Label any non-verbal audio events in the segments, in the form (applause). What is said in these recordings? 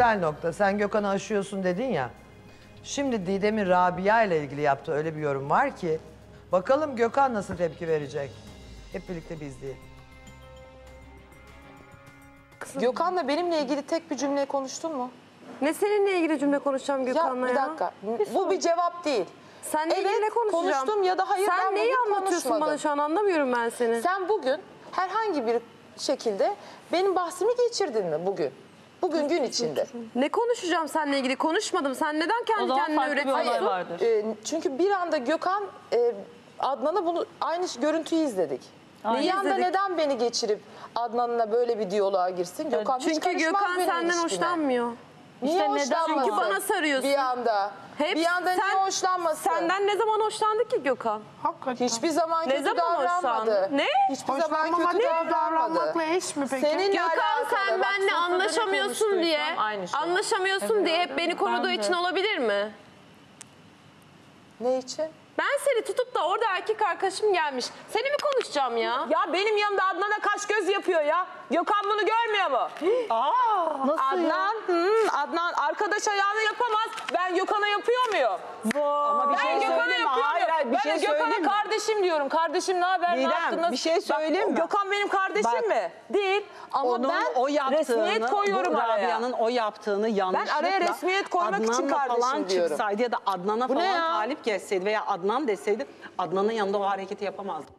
güzel nokta. Sen Gökhan'ı aşıyorsun dedin ya. Şimdi Didem'in Rabia ile ilgili yaptığı öyle bir yorum var ki. Bakalım Gökhan nasıl tepki verecek. Hep birlikte bir izleyelim. Gökhan'la benimle ilgili tek bir cümle konuştun mu? Ne seninle ilgili cümle konuşacağım Gökhan'la ya? bir dakika. Bu bir cevap değil. Senle Evet, ne konuşacağım? konuştum ya da hayır, ben Sen neyi bugün anlatıyorsun konuşmadım. bana şu an anlamıyorum ben seni. Sen bugün herhangi bir şekilde benim bahsimi geçirdin mi bugün? Bugün gün içinde. Ne konuşacağım seninle ilgili? Konuşmadım. Sen neden O kendi zaman kendine farklı bir olay üretiyorsun? vardır. Ee, çünkü bir anda Gökhan e, Adnan'a bunu aynı görüntüyü izledik. Bir anda İzledik. neden beni geçirip Adnan'la böyle bir diyaloğa girsin? Gökhan hiç Çünkü karışmaz Gökhan benim senden ilişkime. hoşlanmıyor. Niye İşte neden? hoşlanmasın? Çünkü bana sarıyorsun. Bir anda. Hep bir anda niye sen- hoşlanmasın? Senden ne zaman hoşlandı ki Gökhan? Hiçbir zaman Ne kötü zaman davranmadı. hoşlandı? Ne? Hiçbir zaman kötü davranmadı. davranmakla eş mi peki? Seninle Gökhan sen benimle ne anlaşamıyorsun diye, şey. anlaşamıyorsun diye hep beni koruduğu Ben de. için olabilir mi? Ne için? Ben seni tutup da orada erkek arkadaşım gelmiş. Seni mi konuşacağım ya? Ya benim yanımda Adnan'a kaş göz yapıyor ya. Gökhan bunu görmüyor mu? (gasps) Aa, Nasıl Adnan, hmm, Adnan arkadaş ayağını yapamaz. Ben Gökhan'a yapıyor muyum? Ama bir Ben şey Gökhan'a söyleyeyim mi? yapıyor Hayır muyum? hayır bir ben şey de Gökhan'a söyleyeyim mi? kardeşim diyorum. Kardeşim ne haber? ne Didem, yaptın? nasıl- bir şey söyleyeyim Bak, mi? Gökhan benim kardeşim Bak, mi? Değil. Ama Onun ben o yaptığını, resmiyet koyuyorum araya. Rabia'nın o yaptığını yanlışlıkla araya resmiyet koymak için Adnan'la kardeşim falan diyorum. çıksaydı ya da Adnan'a Bu ne falan ya? talip gelseydi veya Adnan deseydi Adnan'ın yanında o hareketi yapamazdı.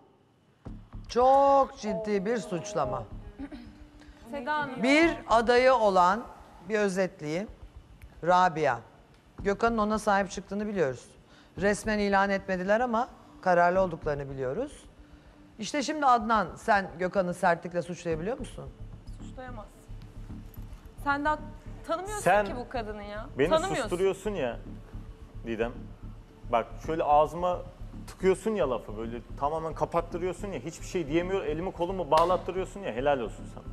Çok ciddi bir suçlama. Seda Hanım. Bir adayı olan bir özetleyeyim. Rabia. Gökhan'ın ona sahip çıktığını biliyoruz. Resmen ilan etmediler ama kararlı olduklarını biliyoruz. İşte şimdi Adnan sen Gökhan'ı sertlikle suçlayabiliyor musun? Suçlayamaz. Sen daha tanımıyorsun Sen ki bu kadını ya. Beni Tanımıyorsun. susturuyorsun ya Didem. Bak şöyle ağzıma tıkıyorsun ya lafı böyle tamamen kapattırıyorsun ya hiçbir şey diyemiyor elimi kolumu bağlattırıyorsun ya helal olsun sana.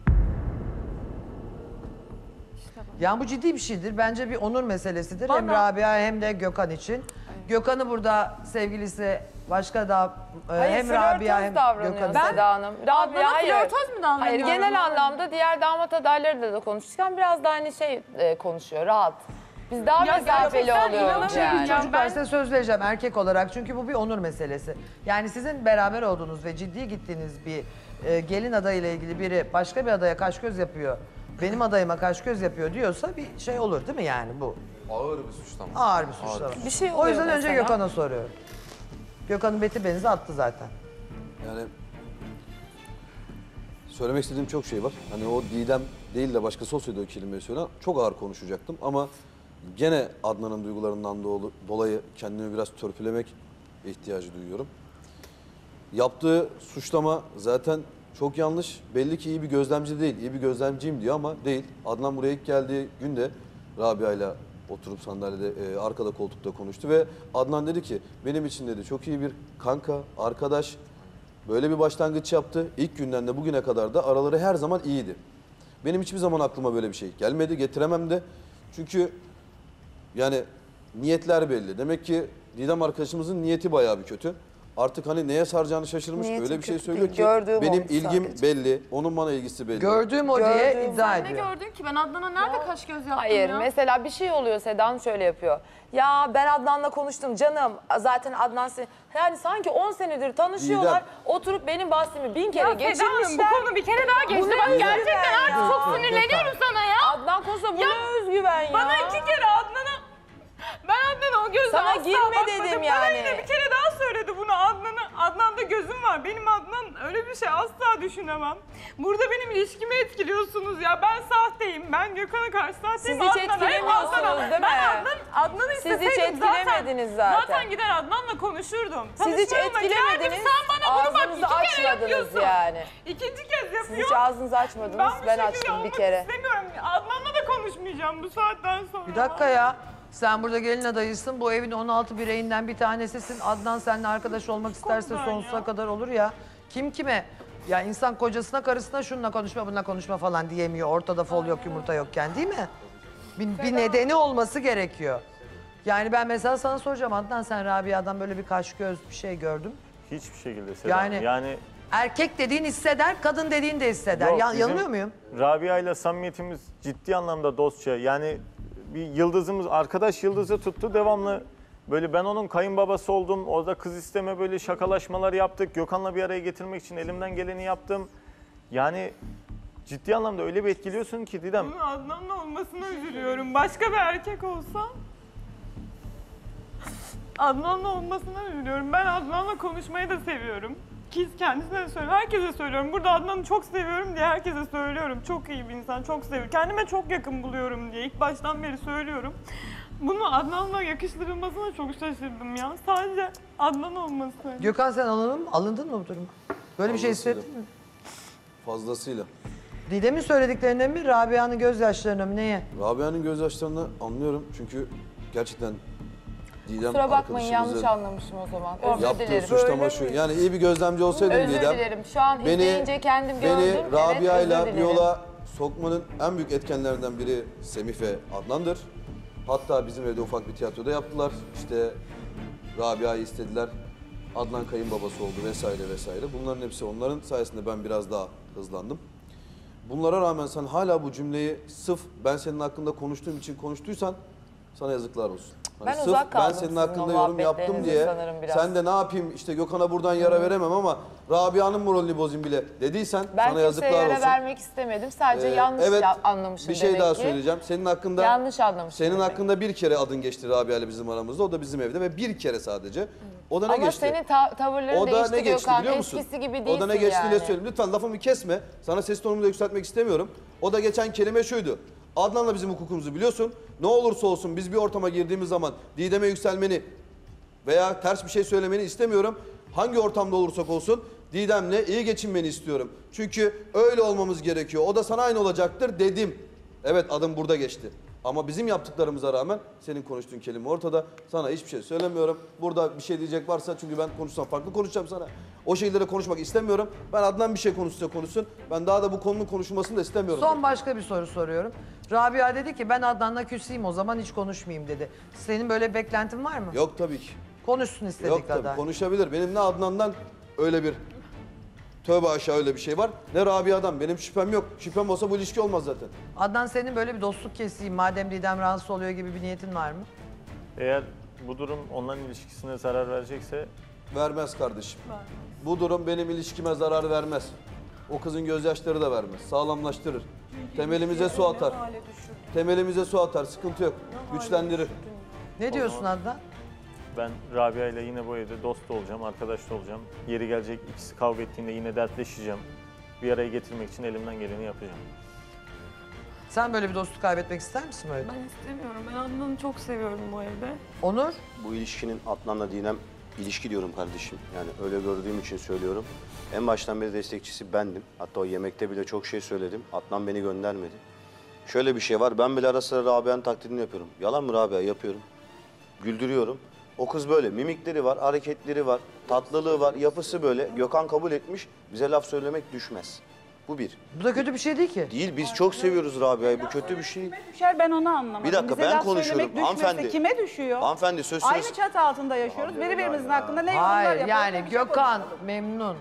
Yani bu ciddi bir şeydir. Bence bir onur meselesidir. Hem Rabia hem de Gökhan için. Gökhan'ı burada sevgilisi başka da e, Hayır, hem Rabia hem Gökhan'ı. Seda Hanım. Rabia, Bana hayır. flörtöz mü davranıyor? Hayır, genel anlamda diğer damat adaylarıyla da konuşurken biraz da aynı şey e, konuşuyor, rahat. Biz daha Ya mesafeli gerçekten oluyoruz inanamıyorum yani. ya. Çocuklar Ben- size söz vereceğim erkek olarak çünkü bu bir onur meselesi. Yani sizin beraber olduğunuz ve ciddi gittiğiniz bir e, gelin adayıyla ilgili biri başka bir adaya kaş göz yapıyor. Benim adayıma kaş göz yapıyor diyorsa bir şey olur değil mi yani bu? Ağır bir suçlama. Ağır bir suçlama. Bir şey O oluyor yüzden önce mesela. Gökhan'a soruyorum. Gökhan'ın beti benizi attı zaten. Yani söylemek istediğim çok şey var. Hani o Didem değil de başkası olsaydı o kelimeyi söylen çok ağır konuşacaktım ama gene Adnan'ın duygularından dolu- dolayı kendimi biraz törpülemek ihtiyacı duyuyorum. Yaptığı suçlama zaten çok yanlış. Belli ki iyi bir gözlemci değil. İyi bir gözlemciyim diyor ama değil. Adnan buraya ilk geldiği günde Rabia ile oturup sandalyede e, arkada koltukta konuştu ve Adnan dedi ki benim için dedi çok iyi bir kanka, arkadaş böyle bir başlangıç yaptı. İlk günden de bugüne kadar da araları her zaman iyiydi. Benim hiçbir zaman aklıma böyle bir şey gelmedi, getiremem de. Çünkü yani niyetler belli. Demek ki Didem arkadaşımızın niyeti bayağı bir kötü. Artık hani neye saracağını şaşırmış Niyeti öyle bir şey söylüyor ki gördüğüm benim olmuş ilgim sadece. belli, onun bana ilgisi belli. Gördüğüm o diye Gördüğüm- iddia Sen ne ediyor. gördün ki? Ben Adnan'a nerede kaş göz yaptım Hayır, ya? mesela bir şey oluyor Seda Hanım şöyle yapıyor. Ya ben Adnan'la konuştum canım. Zaten Adnan seni... Yani sanki 10 senedir tanışıyorlar. Didem. Oturup benim bahsimi bin kere Ya Seda geçirmişler. Hanım bu konu bir kere daha geçti. ne Bak özgüven gerçekten ya? artık çok sinirleniyorum sana ya. Adnan konusunda bu Ya, ne özgüven ya. Bana iki kere Adnan'a... Ben Adnan'a o gözle Sana asla girme bakmadım. dedim Bana yani. yine bir kere daha söyledi bunu Adnan'a. Adnan'da gözüm var. Benim Adnan öyle bir şey asla düşünemem. Burada benim ilişkimi etkiliyorsunuz ya. Ben sahteyim. Ben Gökhan'a karşı sahteyim. Siz hiç etkilemiyorsunuz değil mi? Ben Adnan, Adnan'ı Siz hiç isteseydim etkilemediniz zaten. Zaten gider Adnan'la konuşurdum. Siz hiç etkilemediniz. Sen bana bunu bak Ağzınızı iki kere açmadınız yapıyorsun. yani. İkinci kez yapıyor. Siz hiç ağzınızı açmadınız. Ben, Ben, bu şekilde açtım bir olmak kere. istemiyorum. Adnan'la da konuşmayacağım bu saatten sonra. Bir dakika ya. Sen burada gelin adayısın. Bu evin 16 bireyinden bir tanesisin. Adnan seninle arkadaş olmak isterse sonsuza kadar olur ya. Kim kime? Ya insan kocasına karısına şununla konuşma bununla konuşma falan diyemiyor. Ortada fol yok yumurta yokken değil mi? Bir, bir nedeni olması gerekiyor. Yani ben mesela sana soracağım Adnan sen Rabia'dan böyle bir kaş göz bir şey gördüm. Hiçbir şekilde Seda. Yani- Yani, Erkek dediğin hisseder, kadın dediğin de hisseder. Yok, Ya- bizim yanılıyor muyum? Rabia ile samimiyetimiz ciddi anlamda dostça. Yani bir yıldızımız, arkadaş yıldızı tuttu devamlı. Böyle ben onun kayınbabası oldum. Orada kız isteme böyle şakalaşmalar yaptık. Gökhan'la bir araya getirmek için elimden geleni yaptım. Yani ciddi anlamda öyle bir etkiliyorsun ki Didem. Bunun Adnan'la olmasına üzülüyorum. Başka bir erkek olsa Adnan'la olmasına üzülüyorum. Ben Adnan'la konuşmayı da seviyorum. Ki kendisine de söylüyorum. Herkese söylüyorum. Burada Adnan'ı çok seviyorum diye herkese söylüyorum. Çok iyi bir insan, çok seviyorum. Kendime çok yakın buluyorum diye ilk baştan beri söylüyorum. Bunu Adnan'la yakıştırılmasına çok şaşırdım ya. Sadece Adnan olması. Gökhan sen alındın mı, alındın mı bu duruma? Böyle bir şey Fazlasıyla. hissettin mi? Fazlasıyla. Didem'in söylediklerinden mi, Rabia'nın gözyaşlarına mı, neye? Rabia'nın gözyaşlarını anlıyorum çünkü gerçekten Didem Kusura bakmayın yanlış anlamışım o zaman. Özür yaptığı dilerim. suçlama şu. Yani iyi bir gözlemci olsaydın Özür Didem. dilerim. Şu an izleyince kendim gördüm. Beni Evet, Rabia ile bir dilerim. yola sokmanın en büyük etkenlerinden biri Semih ve Adnan'dır. Hatta bizim evde ufak bir tiyatroda yaptılar. İşte Rabia'yı istediler. Adnan kayınbabası oldu vesaire vesaire. Bunların hepsi onların sayesinde ben biraz daha hızlandım. Bunlara rağmen sen hala bu cümleyi sırf ben senin hakkında konuştuğum için konuştuysan sana yazıklar olsun. Hani Ben sırf uzak kaldım ben senin sizin hakkında o yorum yaptım muhabbetlerinize diye sanırım biraz. sen de ne yapayım işte Gökhan'a buradan yara veremem ama Rabia'nın moralini bozayım bile dediysen Ben sana kimseye yazıklar yara olsun. vermek istemedim. Sadece Ee, yanlış evet, ya- anlamışım Bir şey demek daha ki. söyleyeceğim. Senin hakkında Yanlış anlamışım Senin demek. hakkında bir kere adın geçti Rabia ile bizim aramızda. O da bizim evde ve bir kere sadece. O da ne Ama geçti? senin ta- tavırların o da değişti ne geçti Gökhan. biliyor musun? Eskisi gibi değilsin O da ne geçti yani. diye söyleyeyim. Lütfen lafımı kesme. Sana ses tonumu da yükseltmek istemiyorum. O da geçen kelime şuydu. Adnan'la bizim hukukumuzu biliyorsun. Ne olursa olsun biz bir ortama girdiğimiz zaman Didem'e yükselmeni veya ters bir şey söylemeni istemiyorum. Hangi ortamda olursak olsun Didem'le iyi geçinmeni istiyorum. Çünkü öyle olmamız gerekiyor. O da sana aynı olacaktır dedim. Evet adım burada geçti. Ama bizim yaptıklarımıza rağmen senin konuştuğun kelime ortada. Sana hiçbir şey söylemiyorum. Burada bir şey diyecek varsa çünkü ben konuşsam farklı konuşacağım sana. O şeylere konuşmak istemiyorum. Ben Adnan bir şey konuşsa konuşsun. Ben daha da bu konunun konuşulmasını da istemiyorum. Son başka bir soru soruyorum. Rabia dedi ki ben Adnan'la küseyim o zaman hiç konuşmayayım dedi. Senin böyle beklentin var mı? Yok tabii ki. Konuşsun istediği Yok kadar. tabii konuşabilir. Benim ne Adnan'dan öyle bir tövbe aşağı öyle bir şey var. Ne Rabia'dan benim şüphem yok. Şüphem olsa bu ilişki olmaz zaten. Adnan senin böyle bir dostluk keseyim madem Didem rahatsız oluyor gibi bir niyetin var mı? Eğer bu durum onların ilişkisine zarar verecekse Vermez kardeşim. Bu durum benim ilişkime zarar vermez. O kızın gözyaşları da vermez. Sağlamlaştırır. Temelimize su atar. Temelimize su atar. Sıkıntı yok. Güçlendirir. Ne diyorsun Adnan? Ben Rabia ile yine bu evde dost olacağım, arkadaş da olacağım. Yeri gelecek ikisi kavga ettiğinde yine dertleşeceğim. Bir araya getirmek için elimden geleni yapacağım. Sen böyle bir dostluk kaybetmek ister misin böyle? Ben istemiyorum. Ben Adnan'ı çok seviyorum bu evde. Onur? Bu ilişkinin Adnan'la Didem ilişki diyorum kardeşim. Yani öyle gördüğüm için söylüyorum. En baştan beri destekçisi bendim. Hatta o yemekte bile çok şey söyledim. Adnan beni göndermedi. Şöyle bir şey var. Ben bile ara sıra Rabia'nın taklidini yapıyorum. Yalan mı Rabia? Yapıyorum. Güldürüyorum. O kız böyle. Mimikleri var, hareketleri var, tatlılığı var, yapısı böyle. Gökhan kabul etmiş. Bize laf söylemek düşmez. Bu bir. Bu da kötü bir şey değil ki. Değil biz çok seviyoruz Rabia'yı. Bu kötü bir şey. düşer ben onu anlamadım. Bir dakika, Bize ben laf konuşuyorum. söylemek Hanımefendi. Kime düşüyor? Hanımefendi söz sırası- Aynı çatı altında yaşıyoruz. Birbirimizin hakkında ne yorumlar Hayır yani bir şey Gökhan konuşalım. memnun.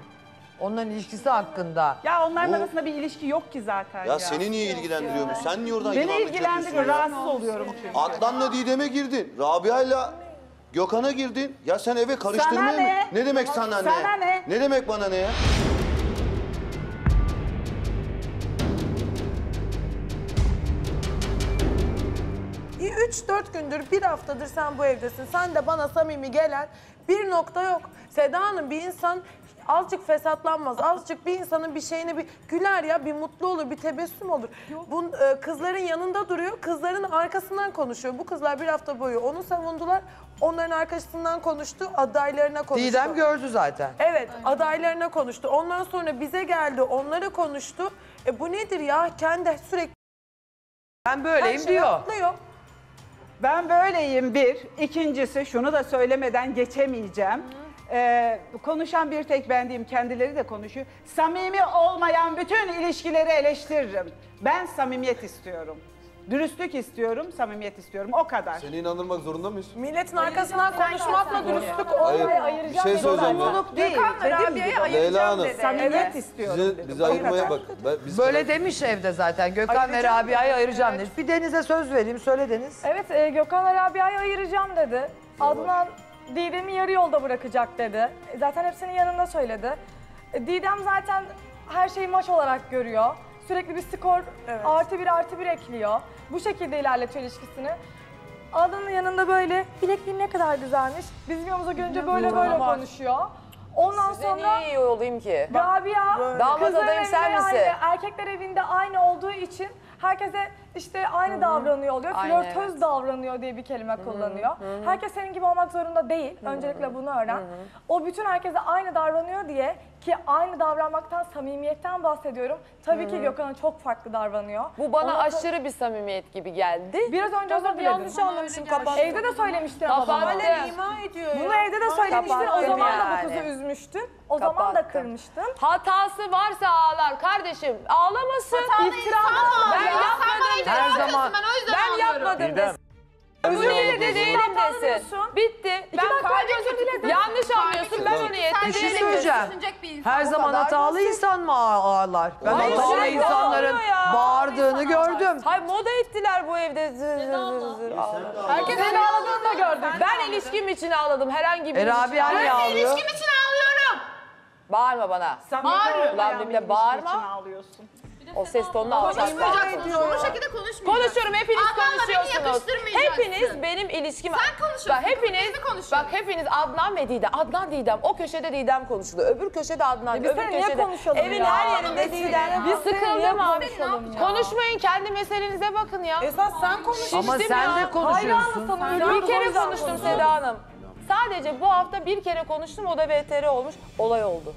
Onların ilişkisi hakkında. Ya onların Bu- arasında bir ilişki yok ki zaten ya. Ya seni niye ilgilendiriyor bu? Sen niye oradan Beni ilgilendiriyor. ya? Rahatsız oluyorum çünkü. Adnan'la Didem'e girdin. Rabia'yla Gökhan'a girdin. Ya sen eve karıştırmaya Sana mı? ne? Ne demek sana ne? Sana ne? Ne demek bana ne ya? İyi, Üç dört gündür bir haftadır sen bu evdesin. Sen de bana samimi gelen bir nokta yok. Seda Hanım bir insan azıcık fesatlanmaz. Azıcık bir insanın bir şeyine bir güler ya bir mutlu olur bir tebessüm olur. Bu e, kızların yanında duruyor. Kızların arkasından konuşuyor. Bu kızlar bir hafta boyu onu savundular. Onların arkasından konuştu. Adaylarına konuştu. Didem gördü zaten. Evet, adaylarına konuştu. Ondan sonra bize geldi, onlara konuştu. E bu nedir ya? Kendi sürekli Ben her böyleyim şeyi diyor. atlıyor. Ben böyleyim bir. İkincisi şunu da söylemeden geçemeyeceğim. Ee, konuşan bir tek ben değilim. Kendileri de konuşuyor. Samimi olmayan bütün ilişkileri eleştiririm. Ben samimiyet istiyorum. Dürüstlük istiyorum, samimiyet istiyorum. O kadar. Seni inandırmak zorunda mıyız? Milletin arkasından konuşmakla dürüstlük Hayır. olmuyor. Bir şey söyleyeceğim ya. Sorumluluk değil. Dediğim gibi. Leyla Hanım. Samimiyet istiyorum Sizi, dedim. bizi O ayırmaya kadar. bak. Ben, biz Böyle demiş evde zaten. Gökhan ve Rabia'yı ayıracağım demiş. Bir Deniz'e söz vereyim. Söyle Deniz. Evet, e, Gökhan ve Rabia'yı ayıracağım dedi. Adnan Didem'i yarı yolda bırakacak dedi. E, Zaten hepsinin yanında söyledi. E, Didem zaten her şeyi maç olarak görüyor. Sürekli bir skor artı bir artı bir ekliyor. Bu şekilde ilerletiyor ilişkisini. Adnan'ın yanında böyle bilekliğin ne kadar güzelmiş. Bizim yanımıza görünce böyle böyle konuşuyor. Ondan Size sonra niye iyi olayım ki? Rabia Damat adayım evinde sen misin? Aynı, erkekler evinde aynı olduğu için herkese işte aynı davranıyor oluyor. Flörtöz evet. davranıyor diye bir kelime kullanıyor. Herkes senin gibi olmak zorunda değil. Öncelikle bunu öğren. O bütün herkese aynı davranıyor diye ki aynı davranmaktan, samimiyetten bahsediyorum. Tabii ki Gökhan'a çok farklı davranıyor. Bu bana Ona- aşırı bir samimiyet gibi geldi. Biraz önce özür diledim. yanlış anlamışım kapattım. Evde de söylemiştin ama. Kapattım. İma ediyor Bunu evde de söylemiştin. O Kapattım zaman da bu yani. kızı üzmüştün. O zaman da Kapattım. kırmıştın. Hatası varsa ağlar kardeşim. Ağlamasın. İftira Ben yapmadım Her zaman Ben yapmadım Didem. desin. Özür dile de değilim desin. Bitti. Ben dakika kalbim önce özür diledim. Yanlış anlıyorsun. Ben o niyette bir şey değilim söyleyeceğim. Her zaman hatalı insan mı ağ- ağlar? Ben Hayır, hatalı sürekli insanların ağlıyor ya. bağırdığını gördüm. Hayır moda ettiler bu evde. Zır zır zır zır. ağlar. Herkes seni ağladığını da gördük. Ben ilişkim için ağladım. Herhangi bir E Rabia niye ağlıyor? Bağırma bana. Ulan benimle bağırma. ağlıyorsun. O ses tonunu alacaksın. Bu şekilde konuşmayacaksın. Konuşuyorum hepiniz Adnan'la beni konuşuyorsunuz. yapıştırmayacaksın. Hepiniz benim ilişkim. Sen konuşuyorsun, Bak hepiniz biz de konuşuyoruz. bak hepiniz Adnan ve Didem. Adnan Didem. O köşede Didem konuşuluyor. Öbür köşede Adnan. biz öbür seninle niye köşede. konuşalım Evin ya? her yerinde Didem. Biz Sıkıldım abi. konuşalım ya? Konuşmayın kendi meselenize bakın ya. Esas sen konuş. Ama Şiştim sen ya. de konuşuyorsun. Bir kere konuştum Seda Hanım. Sadece bu hafta bir kere konuştum o da VTR olmuş. Olay oldu.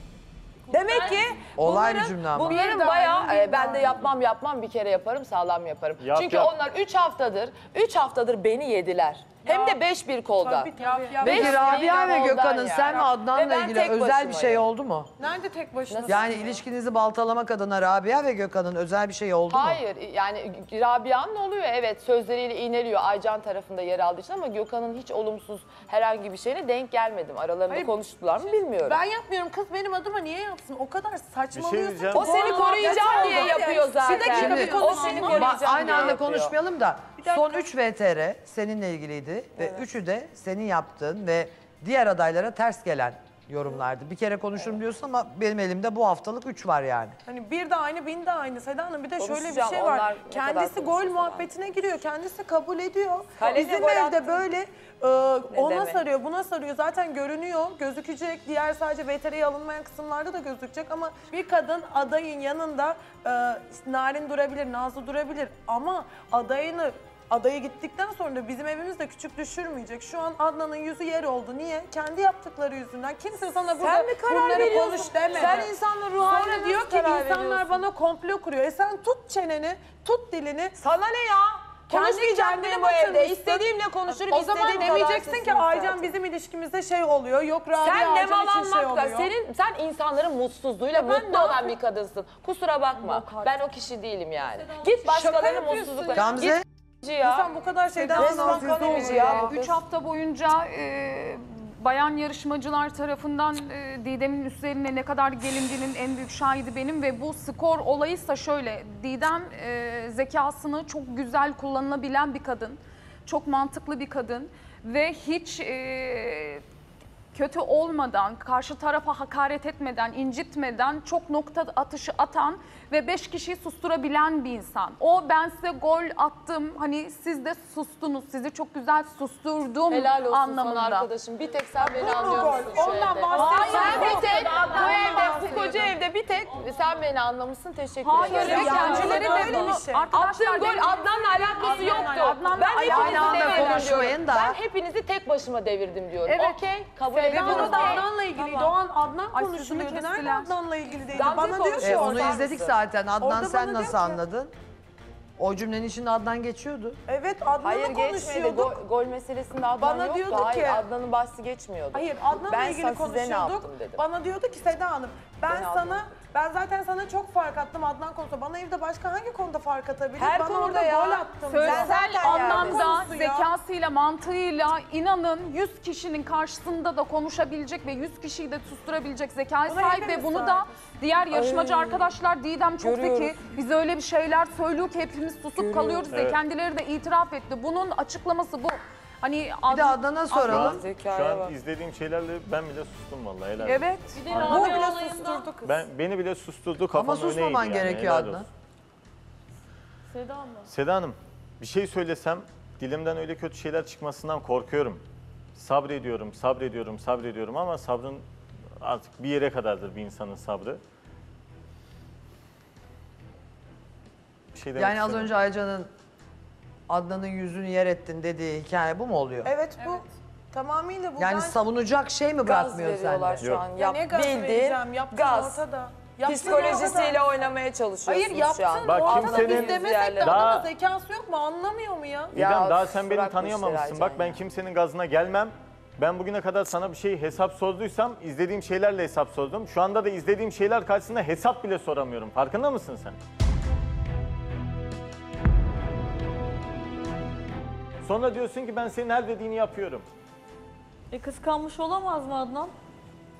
Demek ki Olay bir bunların- cümle ama. Bunların bayağı e, ben de yapmam yapmam bir kere yaparım sağlam yaparım. Yap, Çünkü yap. onlar 3 haftadır 3 haftadır beni yediler. Hem de 5 bir kolda. Tabii, tabii. Beş Peki Rabia ve Gökhan'ın sen ve Adnan'la ben ilgili tek özel bir başımayım. şey oldu mu? Nerede tek başına? Yani ilişkinizi baltalamak adına Rabia ve Gökhan'ın özel bir şey oldu mu? Hayır yani Rabia'nın oluyor evet sözleriyle iğneliyor Aycan tarafında yer aldığı için ama Gökhan'ın hiç olumsuz herhangi bir şeyine denk gelmedim. Aralarında Hayır, konuştular mı bilmiyorum. Ben yapmıyorum. Kız benim adıma niye yapsın? O kadar saçmalıyorsun. diyeceğim. ki. O seni koruyacağım diye yapıyor zaten. Bir dakika bir Şimdi- O konuşalım. seni Ba- koruyacağım aynı diye anda yapıyor. konuşmayalım da son 3 VTR seninle ilgiliydi ve üçü de senin yaptığın ve diğer adaylara ters gelen yorumlardı. Bir kere konuşurum diyorsun ama benim elimde bu haftalık 3 var yani. Hani bir de aynı, bin de aynı. Seda Hanım bir de şöyle bir şey var. Kendisi gol muhabbetine giriyor. Kendisi kabul ediyor. Kaleci Bizim evde attı. böyle e, ona demek? sarıyor, buna sarıyor. Zaten görünüyor, gözükecek. Diğer sadece VTR'ye alınmayan kısımlarda da gözükecek. Ama bir kadın adayın yanında e, narin durabilir, nazlı durabilir. Ama adayını adayı gittikten sonra da bizim evimiz de küçük düşürmeyecek. Şu an Adnan'ın yüzü yer oldu. Niye? Kendi yaptıkları yüzünden. Kimse sana burada Sen mi karar bunları veriyorsun? konuş demedi. Sen insanların ruh haline Sonra diyor ki insanlar veriyorsun? bana komplo kuruyor. E sen tut çeneni, tut dilini. Sana ne ya? Kendi Konuşmayacağım kendine benim bu evde. batırmışsın. İstediğimle konuşurum, O zaman istediğim kadar demeyeceksin ki sesimi Aycan yükseltirim. bizim ilişkimizde şey oluyor. Yok Rabia Sen Aycan için şey nemalanmakla, oluyor. senin sen insanların mutsuzluğuyla mutlu olan bir kadınsın. Kusura bakma. Ben o kişi değilim yani. Git başkalarının yapıyorsun mutsuzlukla. Gamze Git ya. Sen bu kadar şeyden Resmen sonra ya. Üç kız. hafta boyunca e, bayan yarışmacılar tarafından e, Didem'in üstlerine ne kadar gelindiğinin en büyük şahidi benim ve bu skor olayıysa şöyle Didem e, zekasını çok güzel kullanılabilen bir kadın. Çok mantıklı bir kadın ve hiç e, kötü olmadan, karşı tarafa hakaret etmeden, incitmeden çok nokta atışı atan ve beş kişiyi susturabilen bir insan. O ben size gol attım, hani siz de sustunuz, sizi çok güzel susturdum Helal olsun anlamında. sana arkadaşım. Bir tek sen beni anlıyorsun şu Ondan evde. bahsediyorum. Sen bir tek bu evde, bu koca evde bir tek sen beni anlamışsın. Teşekkür Hayır ederim. ve kendileri de bunu şey. arkadaşlar Attığım gol Adnan'la alakası yoktu. Adnan'la ben hepinizi devirdim diyorum. Ben hepinizi tek başıma devirdim diyorum. Evet. Okey, kabul Ediyorum. Hanım da. Adnan'la ilgiliydi. Tamam. O an Adnan Ay, konuşuluyordu. sözünü Nerede kestiler. Adnan'la ilgiliydi? Gamze Bana diyor ki E, orada onu izledik zaten. Adnan sen nasıl ki- anladın? O cümlenin içinde Adnan geçiyordu. Evet Adnan'la Hayır geçmedi. konuşuyorduk. Gol, gol meselesinde Adnan Bana yoktu. diyordu Hayır ki- Adnan'ın bahsi geçmiyordu. Hayır Adnan'la ben ilgili sana size ne konuşuyorduk. yaptım dedim. Bana diyordu ki Seda Hanım ben Ben sana aldım. Ben zaten sana çok fark attım Adnan konusunda. Bana evde başka hangi konuda fark atabilir? Her Bana konuda orada ya. gol attım. Sözel zaten anlamda konusu ya. zekasıyla, mantığıyla inanın 100 kişinin karşısında da konuşabilecek ve 100 kişiyi de susturabilecek zekaya Buna sahip hepimiz ve bunu da diğer yarışmacı Ay. arkadaşlar Didem çok Görüyoruz. zeki. Biz öyle bir şeyler söylüyor ki hepimiz susup kalıyoruz ve Evet. kendileri de itiraf etti. Bunun açıklaması bu. Hani Bir de Adnan'a Şu an, soralım. şu an izlediğim şeylerle ben bile sustum vallahi helal olsun. Evet. Bu bile susturdu kız. Ben, beni bile susturdu kafam Ama susmaman öneydi yani, gerekiyor helal Adnan. olsun. Seda Hanım bir şey söylesem dilimden öyle kötü şeyler çıkmasından korkuyorum. Sabrediyorum, sabrediyorum, sabrediyorum ama sabrın artık bir yere kadardır bir insanın sabrı. Bir şey demek Yani az istemiyorum. önce Aycan'ın Adnan'ın yüzünü yer ettin dediği hikaye bu mu oluyor? Evet bu tamamıyla bu. Yani savunacak şey mi Gaz bırakmıyor veriyorlar sende? şu Yok. an. Ya Yap, ne gaz bildiğin vereceğim? Gaz. ortada. Psikolojisiyle ortada. oynamaya çalışıyorsunuz Hayır yaptın. şu an. Bak ortada kimsenin- biz demesek de Daha- adamın zekası yok mu? Anlamıyor mu ya? İrem Ya, daha sen beni tanıyamamışsın. Bak ben ya. kimsenin gazına gelmem. Ben bugüne kadar sana bir şey hesap sorduysam izlediğim şeylerle hesap sordum. Şu anda da izlediğim şeyler karşısında hesap bile soramıyorum. Farkında mısın sen? Sonra diyorsun ki ben senin her dediğini yapıyorum. E kıskanmış olamaz mı Adnan?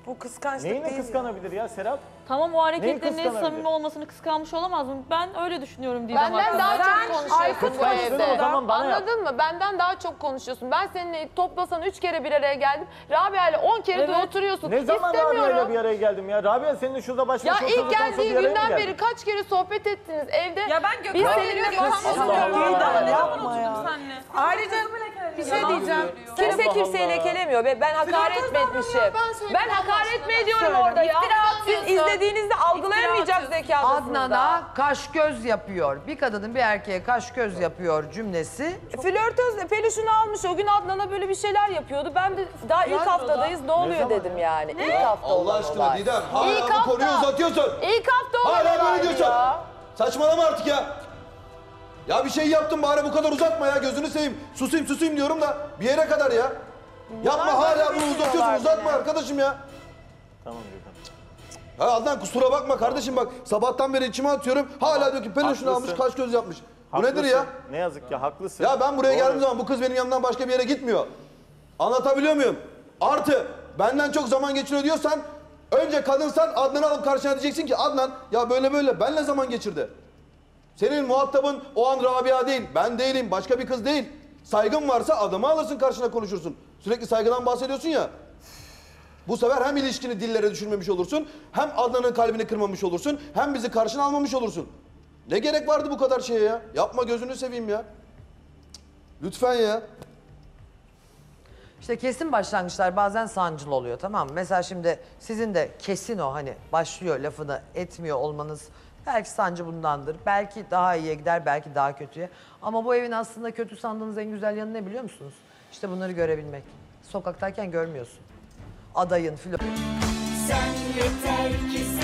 Bu kıskançlık Neyine değil. kıskanabilir ya Serap? Tamam o hareketlerin en kıskanabilir? samimi olmasını kıskanmış olamaz mı? Ben öyle düşünüyorum Didem Benden hakkında. daha çok konuşuyorsun bu kıskançlığını evde. zaman bana yap. Anladın mı? Benden daha çok konuşuyorsun. Ben seninle toplasan üç kere bir araya geldim. Rabia ile on kere de Evet. oturuyorsun. Ne zaman Rabia İstemiyorum. ile bir araya geldim ya? Rabia seninle şurada baş Ya başa ilk oturduktan sonra geldiği bir araya mı günden geldik? beri kaç kere sohbet ettiniz evde. Ya ben Biz Bey'le seninle Gökhan konuşuyoruz. Allah Allah. Didem, Ne zaman yapma ya. oturduk seninle? Ayrıca bir şey diyeceğim. Kimse kimseyi lekelemiyor. Be- Ben hakaret mi etmişim? Ben hakaret mi ediyorum orada ya? Siz izlediğinizde algılayamayacak zekadasınız da. Adnan'a kaş göz yapıyor. Bir kadının bir erkeğe kaş göz yapıyor cümlesi. Flörtöz peluşunu almış o gün Adnan'a böyle bir şeyler yapıyordu. Ben de daha ilk haftadayız ne oluyor dedim yani. İlk hafta Allah olan aşkına olay. Didem hala İlk bu hafta. konuyu uzatıyorsun. İlk hafta olan Hala böyle olaydı diyorsun. ya. Saçmalama artık ya. Ya bir şey yaptım bari bu kadar uzatma ya gözünü seveyim. Susayım susayım diyorum da bir yere kadar ya. Yapma hala bunu uzatıyorsun uzatma arkadaşım ya. Tamam Gökhan. Ha Adnan kusura bakma kardeşim bak sabahtan beri içime atıyorum. Hala diyor ki peluşunu almış kaş göz yapmış. Bu Haklısın. nedir ya? Ne yazık ki haklısın. Ya ben buraya Doğru. geldiğim zaman bu kız benim yanımdan başka bir yere gitmiyor. Anlatabiliyor muyum? Artı benden çok zaman geçiriyor diyorsan önce kadınsan Adnan'ı alıp karşına diyeceksin ki Adnan ya böyle böyle benle zaman geçirdi. Senin muhatabın o an Rabia değil, ben değilim, başka bir kız değil. Saygın varsa adamı alırsın karşına konuşursun. Sürekli saygıdan bahsediyorsun ya. Bu sefer hem ilişkini dillere düşürmemiş olursun, hem Adnan'ın kalbini kırmamış olursun, hem bizi karşına almamış olursun. Ne gerek vardı bu kadar şeye ya? Yapma gözünü seveyim ya. Lütfen ya. İşte kesin başlangıçlar bazen sancılı oluyor tamam mı? Mesela şimdi sizin de kesin o hani başlıyor lafını etmiyor olmanız belki sancı bundandır. Belki daha iyiye gider belki daha kötüye. Ama bu evin aslında kötü sandığınız en güzel yanı ne biliyor musunuz? İşte bunları görebilmek. Sokaktayken görmüyorsun. Adayın, flört. Sen yeter ki sen